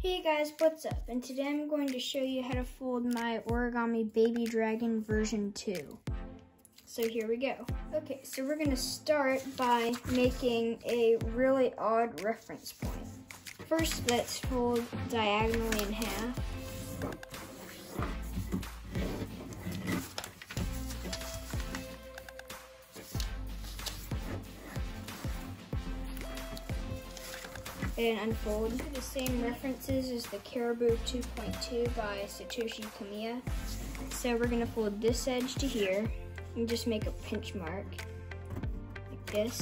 Hey guys, what's up? And today I'm going to show you how to fold my origami baby dragon version 2. So here we go. Okay, so we're to start by making a really odd reference point. First, let's fold diagonally in half. And unfold. The same references as the Caribou 2.2 by Satoshi Kamiya. So we're gonna fold this edge to here and just make a pinch mark like this.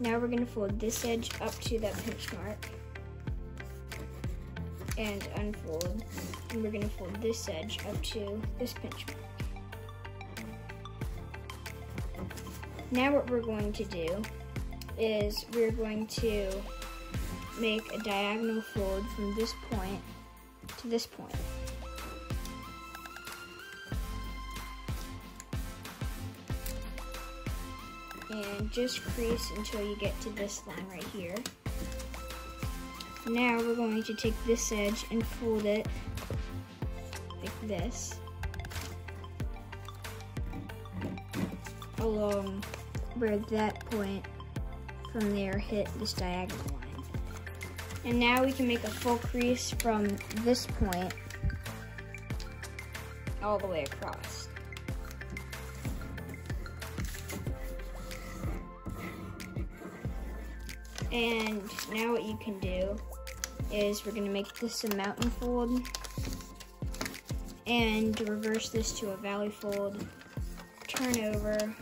Now we're gonna fold this edge up to that pinch mark and unfold. And we're gonna fold this edge up to this pinch mark. Now what we're going to do is we're going to make a diagonal fold from this point to this point. And just crease until you get to this line right here. Now we're going to take this edge and fold it like this along where that point from there hit this diagonal line. And now we can make a full crease from this point all the way across. And now what you can do is we're gonna make this a mountain fold and reverse this to a valley fold, turn over,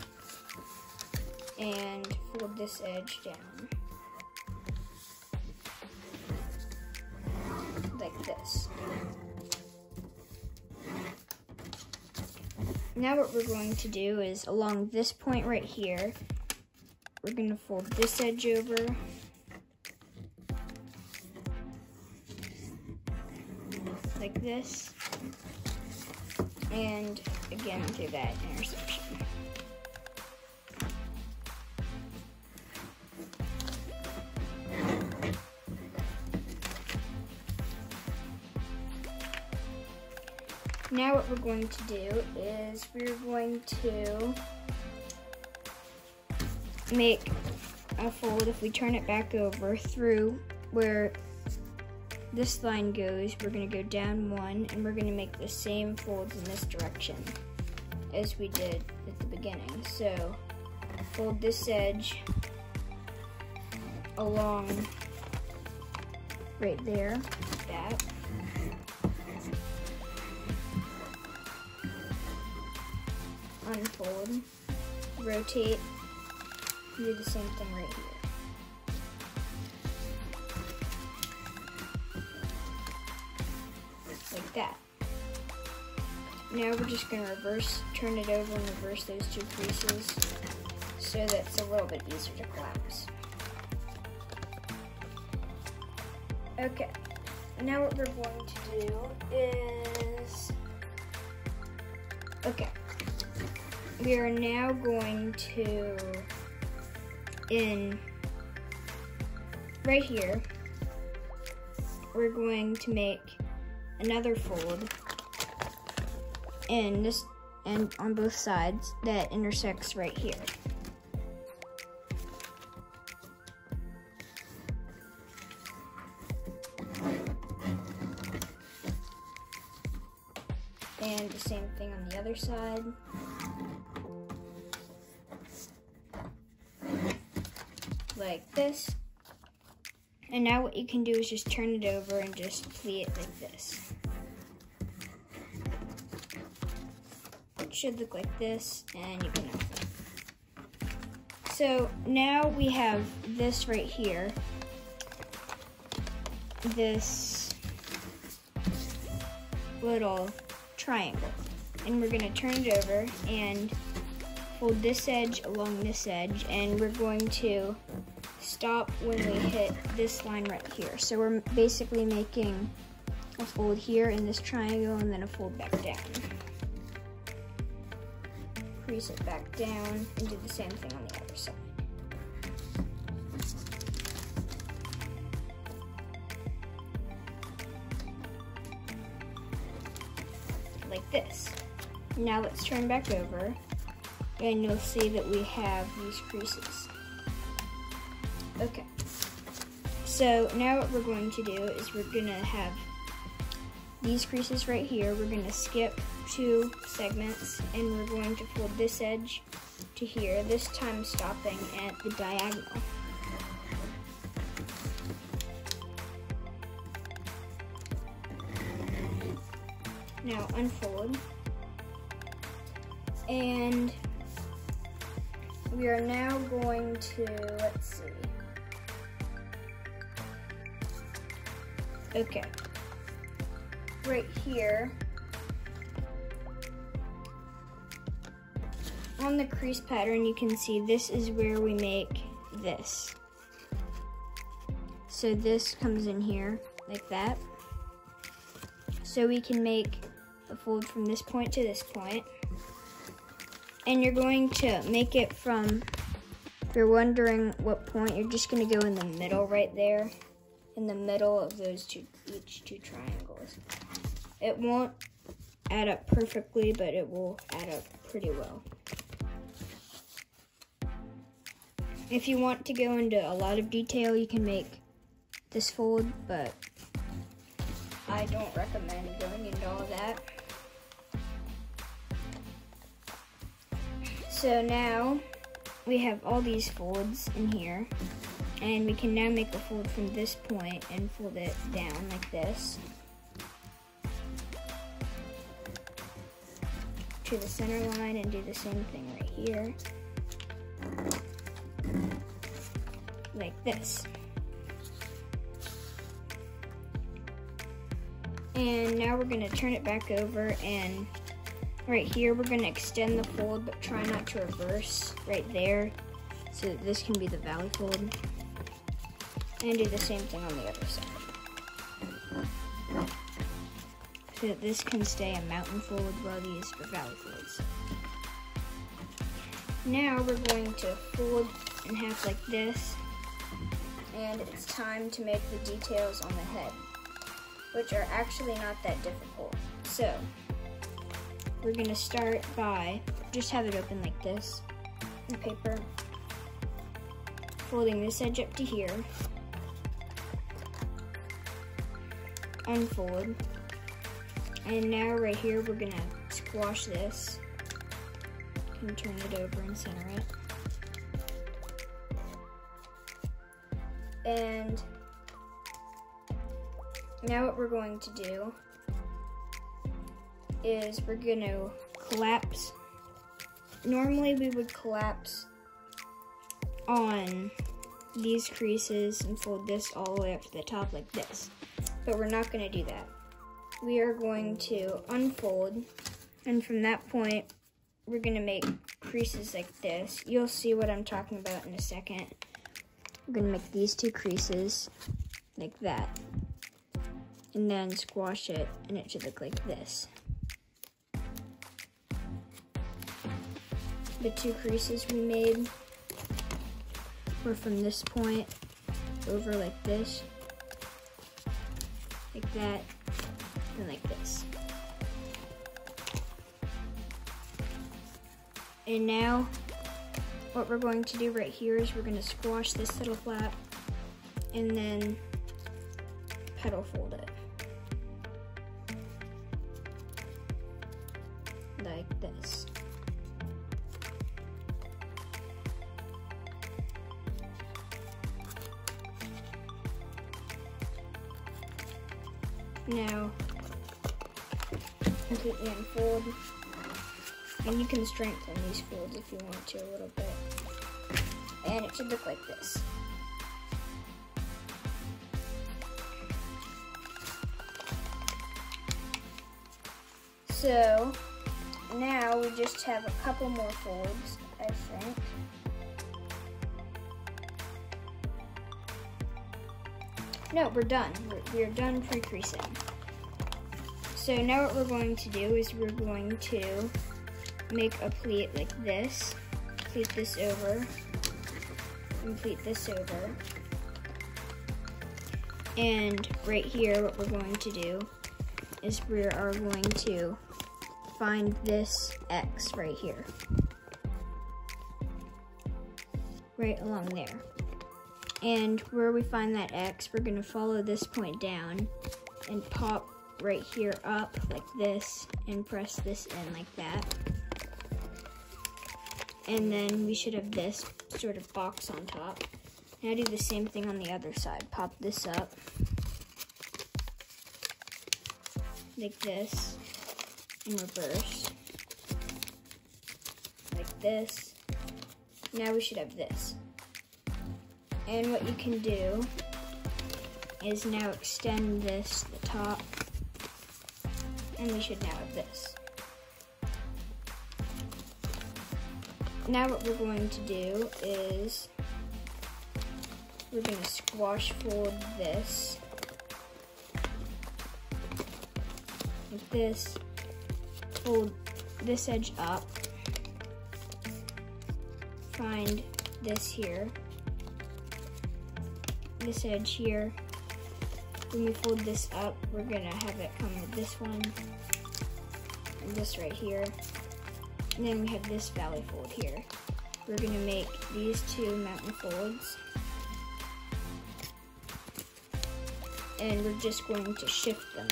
and fold this edge down. Now what we're going to do is along this point right here, we're going to fold this edge over. Like this. And again through that intersection. Now what we're going to do is we're going to make a fold if we turn it back over through where this line goes, we're gonna go down one and we're gonna make the same folds in this direction as we did at the beginning. So fold this edge along right there, like that. Unfold, rotate, do the same thing right here. Like that. Now we're just gonna reverse, turn it over and reverse those two creases so that it's a little bit easier to collapse. Okay, now what we're going to do is, okay, we are now going to, in right here, we're going to make another fold in this and on both sides that intersects right here. And the same thing on the other side. Like this. And now what you can do is just turn it over and just pleat it like this. It should look like this, and you can open So now we have this right here. This little triangle. And we're gonna turn it over and hold this edge along this edge, and we're going to stop when we hit this line right here. So we're basically making a fold here in this triangle and then a fold back down. Crease it back down and do the same thing on the other side. Like this. Now let's turn back over and you'll see that we have these creases. Okay. So now what we're going to do is we're gonna have these creases right here. We're gonna skip two segments and we're going to fold this edge to here, this time stopping at the diagonal. Now unfold. And we are now going to, let's see. Okay. Right here, on the crease pattern, you can see this is where we make this. So this comes in here like that. So we can make a fold from this point to this point. And you're going to make it from, if you're wondering what point, you're just gonna go in the middle right there, in the middle of those two, each two triangles. It won't add up perfectly, but it will add up pretty well. If you want to go into a lot of detail, you can make this fold, but I don't recommend going into all that. So now we have all these folds in here and we can now make a fold from this point and fold it down like this to the center line and do the same thing right here like this. And now we're going to turn it back over and Right here, we're gonna extend the fold, but try not to reverse right there, so this can be the valley fold. And do the same thing on the other side. So that this can stay a mountain fold while these are valley folds. Now we're going to fold in half like this, and it's time to make the details on the head, which are actually not that difficult. So, we're gonna start by just have it open like this, the paper, folding this edge up to here, unfold, and now right here we're gonna squash this, and turn it over and center it. And now what we're going to do is we're gonna collapse. Normally we would collapse on these creases and fold this all the way up to the top like this. But we're not gonna do that. We are going to unfold and from that point we're gonna make creases like this. You'll see what I'm talking about in a second. We're gonna make these two creases like that and then squash it and it should look like this. The two creases we made were from this point over like this, like that, and like this. And now, what we're going to do right here is we're going to squash this little flap and then petal fold it. Strengthen these folds if you want to a little bit. And it should look like this. So, now we just have a couple more folds, I think. No, we're done. We're, we're done pre-creasing. So now what we're going to do is we're going to make a pleat like this, pleat this over, and pleat this over. And right here, what we're going to do is we are going to find this X right here. Right along there. And where we find that X, we're gonna follow this point down and pop right here up like this and press this in like that. And then we should have this sort of box on top. Now do the same thing on the other side. Pop this up like this in reverse like this. Now we should have this. And what you can do is now extend this the top and we should now have this. Now what we're going to do is we're going to squash fold this. Like this, fold this edge up, find this here, this edge here. When we fold this up, we're gonna have it come with this one, and this right here. And then we have this valley fold here. We're gonna make these two mountain folds. And we're just going to shift them.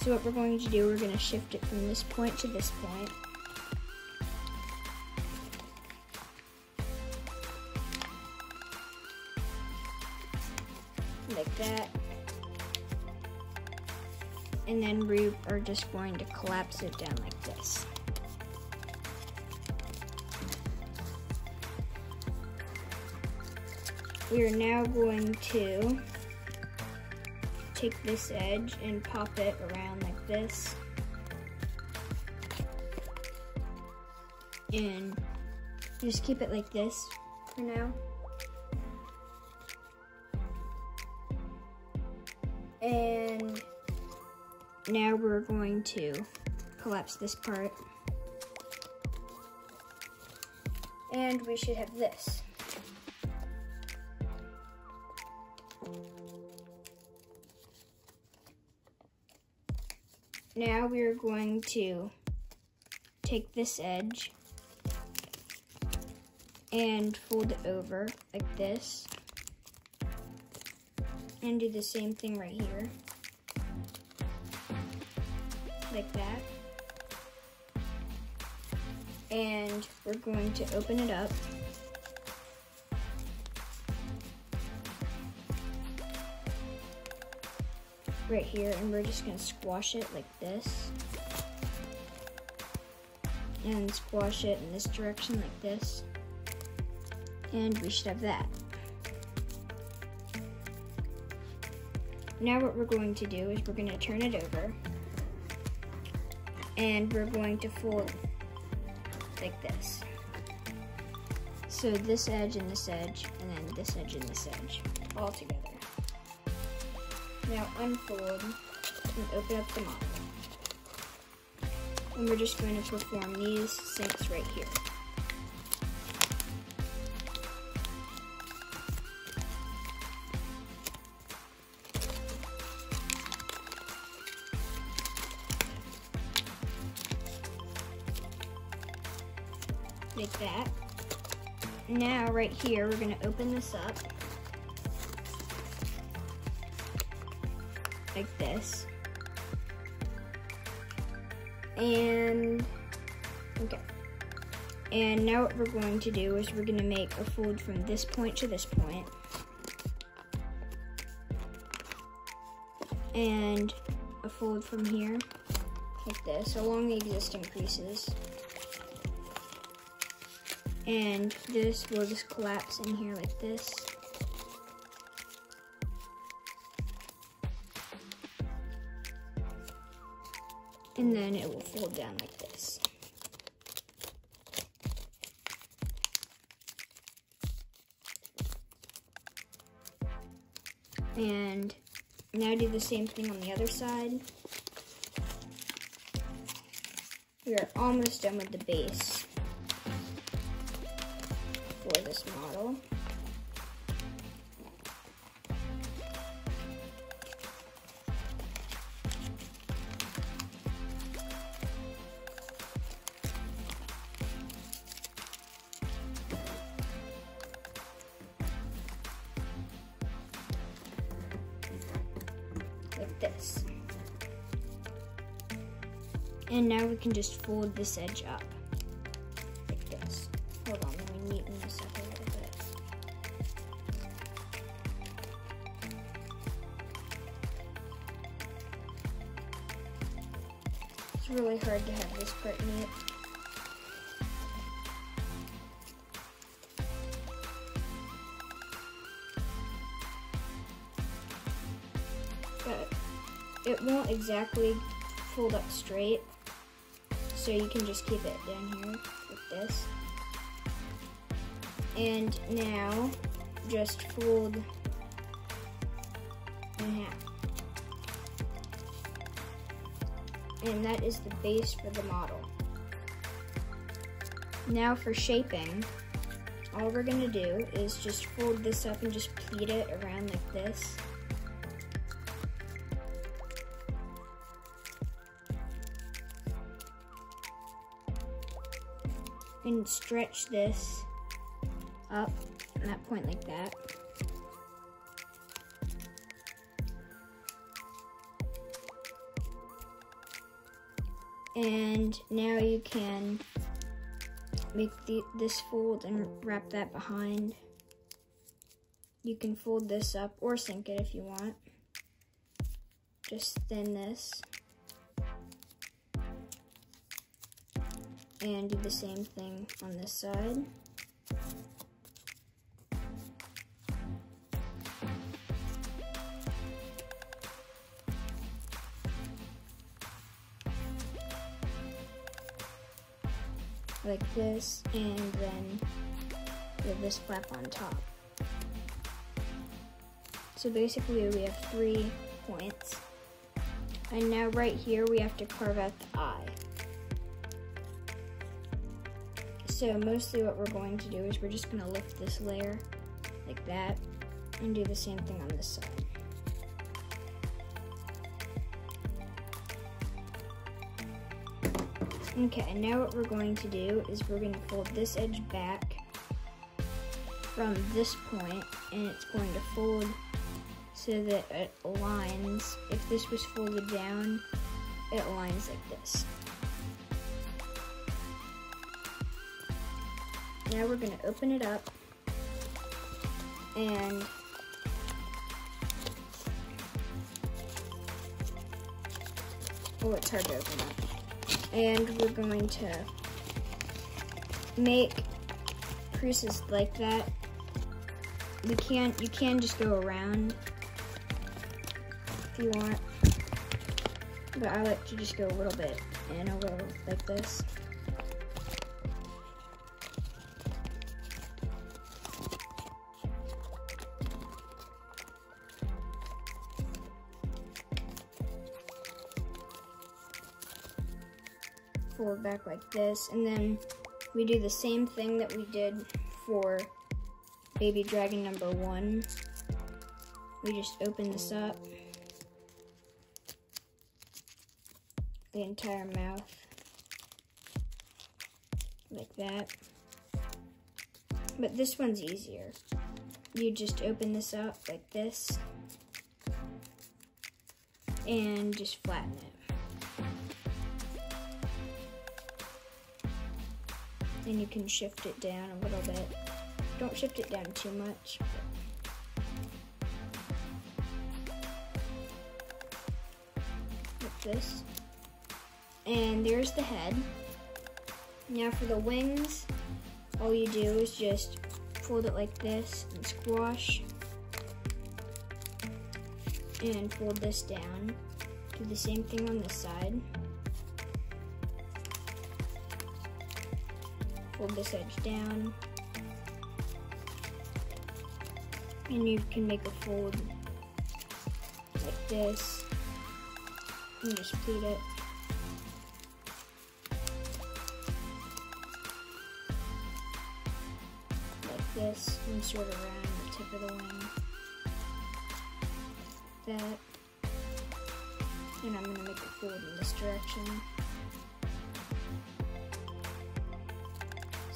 So what we're going to do, we're going to shift it from this point to this point. Like that. And then we are just going to collapse it down like this. We are now going to take this edge and pop it around like this. And just keep it like this for now. And now we're going to collapse this part. And we should have this. Now we're going to take this edge and fold it over like this and do the same thing right here like that. And we're going to open it up right here and we're just gonna squash it like this and squash it in this direction like this and we should have that. Now what we're going to do is we're going to turn it over and we're going to fold like this. So this edge and this edge and then this edge and this edge all together. Now unfold and open up the model. And we're just going to perform these sinks right here. Like that. Now right here, we're gonna open this up. Like this. And, okay. And now what we're going to do is we're gonna make a fold from this point to this point. And a fold from here, like this, along the existing creases. And this will just collapse in here like this. And then it will fold down like this. And now do the same thing on the other side. We are almost done with the base for this model. And now we can just fold this edge up like this. Hold on, let me neaten this up a little bit. It's really hard to have this part neat. But it won't exactly fold up straight. So you can just keep it down here like this. And now just fold in half. And that is the base for the model. Now for shaping, all we're gonna do is just fold this up and just pleat it around like this. And stretch this up at that point like that. And now you can make the, this fold and wrap that behind. You can fold this up or sink it if you want. Just thin this. And do the same thing on this side. Like this, and then with this flap on top. So basically we have three points. And now right here we have to carve out the eye. So mostly what we're going to do is we're just gonna lift this layer like that and do the same thing on this side. Okay, now what we're going to do is we're gonna fold this edge back from this point and it's going to fold so that it aligns. If this was folded down, it aligns like this. Now we're gonna open it up and oh, it's hard to open up. And we're going to make creases like that. You can't. you can just go around if you want, but I like to just go a little bit and a little like this. Forward back like this. And then we do the same thing that we did for baby dragon number one. We just open this up. The entire mouth. Like that. But this one's easier. You just open this up like this. And just flatten it. And you can shift it down a little bit. Don't shift it down too much. Like this. And there's the head. Now for the wings, all you do is just fold it like this and squash. And fold this down. Do the same thing on this side. Fold this edge down. And you can make a fold like this. And just pleat it. Like this, and sort of around the tip of the wing. That. And I'm gonna make a fold in this direction.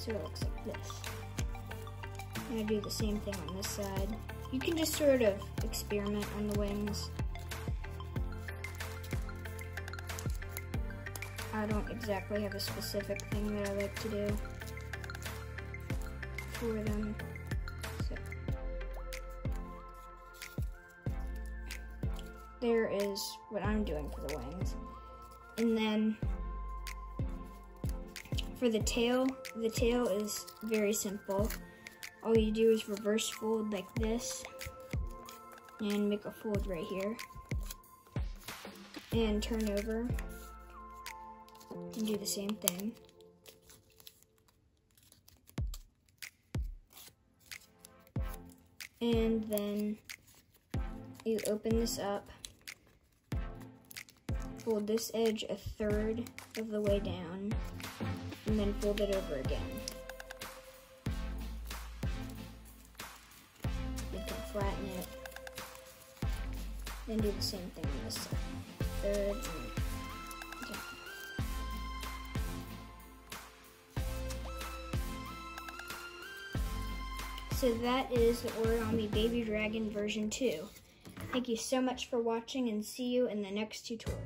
So it looks like this. I'm gonna do the same thing on this side. You can just sort of experiment on the wings. I don't exactly have a specific thing that I like to do for them. So. There is what I'm doing for the wings. And then for the tail, the tail is very simple. All you do is reverse fold like this and make a fold right here and turn over and do the same thing. And then you open this up, fold this edge a third of the way down, and then fold it over again. You can flatten it, then do the same thing on this side. Third, okay. So that is the Origami Baby Dragon version 2. Thank you so much for watching and see you in the next tutorial.